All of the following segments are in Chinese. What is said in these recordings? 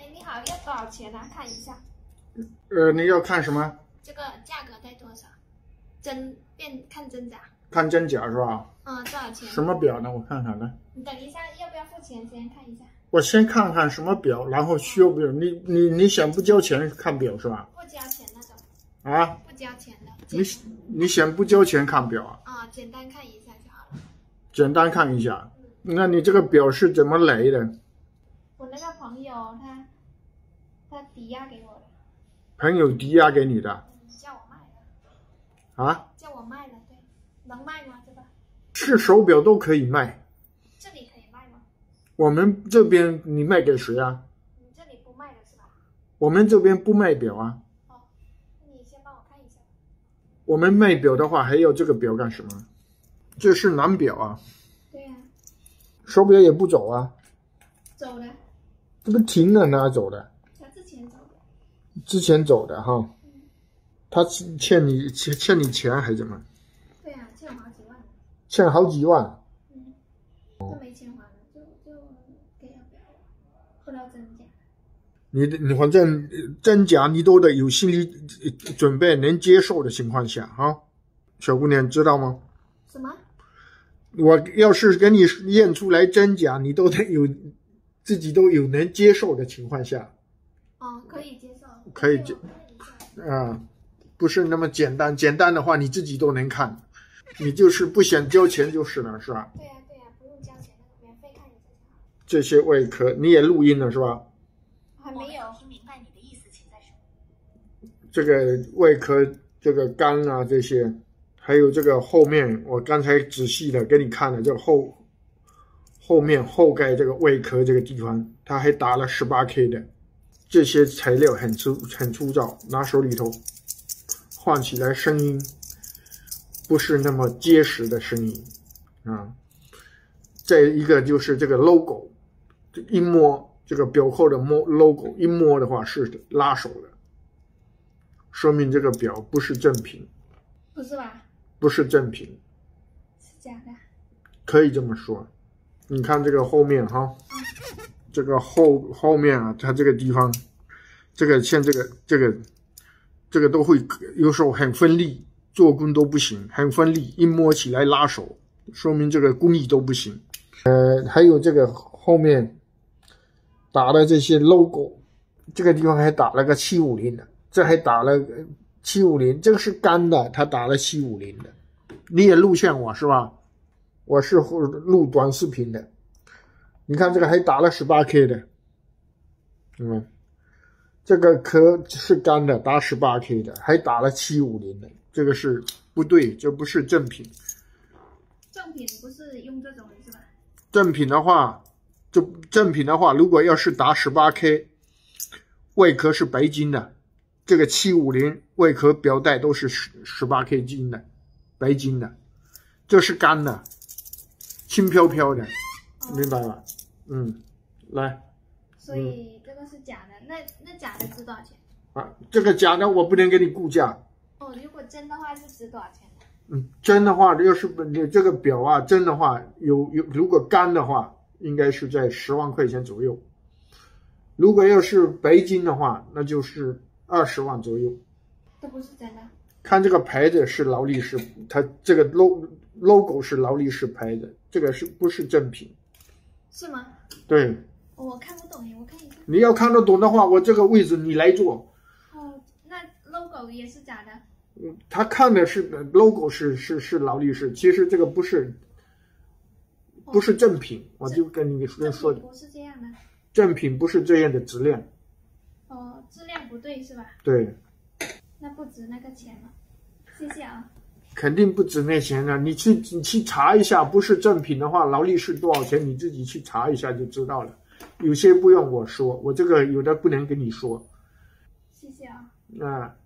哎，你好，要多少钱啊？看一下呃，你要看什么？这个价格在多少？真变看真假？看真假是吧？嗯，多少钱？什么表呢？我看看来。你等一下，要不要付钱？先看一下。我先看看什么表，然后需要不要？你你你想不交钱看表是吧？不交钱那种，啊，不交钱的。你你想不交钱看表啊？啊，简单看一下就好了。简单看一下。那你这个表是怎么来的？我那个朋友他他抵押给我的，朋友抵押给你的嗯叫我卖的，啊？叫我卖的，对，能卖吗？这个是手表都可以卖。这里可以卖吗？我们这边你卖给谁啊？你这里不卖的是吧？我们这边不卖表啊。哦，那你先帮我看一下。我们卖表的话，还要这个表干什么？这是男表啊，对呀、手表也不走啊，走了，这不停了哪走的？他之前走的。之前走的哈。他欠欠你欠欠你钱还是怎么？对呀、欠好几万。欠好几万。嗯，都没钱还了，就就给他不要了，不知道真假。你你反正呃真假你都得有心理呃准备，能接受的情况下哈。小姑娘知道吗？什么？我要是给你验出来真假，你都得有自己都有能接受的情况下哦，可以接受。可以接啊，不是那么简单。简单的话你自己都能看，你就是不想交钱就是了，是吧？对呀、对呀、不用交钱的，免费看一下。这些外壳你也录音了是吧？还没有。听明白你的意思，请再说。这个外科这个肝啊这些，还有这个后面，我刚才仔细的给你看了这个后后面后盖这个外壳这个地方，它还打了十八 K 的，这些材料很粗很粗糙，拿手里头晃起来声音不是那么结实的声音啊。再一个就是这个 logo，这一摸这个表扣的摸 logo 一摸的话是拉手的。说明这个表不是正品，不是吧？不是正品，是假的。可以这么说。你看这个后面哈，这个后后面啊，它这个地方，这个像这个这个这个都会有时候很锋利，做工都不行，很锋利，一摸起来拉手，说明这个工艺都不行。呃，还有这个后面打的这些 logo，这个地方还打了个七五零的，这还打了七五零，这个是干的，他打了七五零的。你也录像我是吧？我是录短视频的。你看这个还打了十八 K 的，嗯，这个壳是干的，打十八 K 的，还打了七五零的，这个是不对，这不是正品。正品不是用这种的是吧？正品的话，就正品的话，如果要是打十八 K，外壳是白金的，这个七五零外壳表带都是十十八 K 金的，白金的，这是干的，轻飘飘的，明白吧？嗯，来所以这个是假的。那那假的值多少钱？啊，这个假的我不能给你估价，哦，如果真的话是值多少钱？嗯，真的话，要是你这个表啊，真的话有有，如果干的话，应该是在十万块钱左右。如果要是白金的话，那就是二十万左右。这不是真的。看这个牌子是劳力士，它这个 logo logo 是劳力士拍的，这个是不是正品？是吗？对，我看不懂耶，我看一下。你要看得懂的话，我这个位置你来坐。哦，那 logo 也是假的。嗯，他看的是 logo 是是是劳力士，其实这个不是不是正品，我就跟你说说正品不是这样的。正品不是这样的质量，哦，质量不对是吧？对，那不值那个钱了。谢谢啊。肯定不止那钱的。你去你去查一下，不是正品的话，劳力士多少钱，你自己去查一下就知道了。有些不用我说，我这个有的不能跟你说谢谢啊。啊。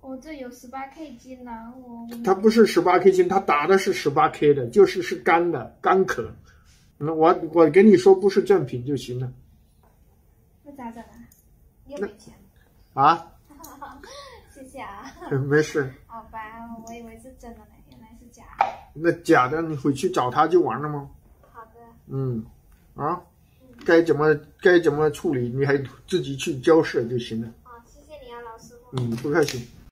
我这有十八 K 金呢，我我它不是十八 K 金，它打的是十八 K 的，就是是干的干壳。那我我跟你说不是正品就行了那咋整啊？又没钱。啊，谢谢啊。没事。我以为是真的呢，原来是假的。那假的你回去找他就完了吗？好的。嗯，啊，该怎么该怎么处理，你还自己去交涉就行了。好，谢谢你啊，老师傅。嗯，不客气。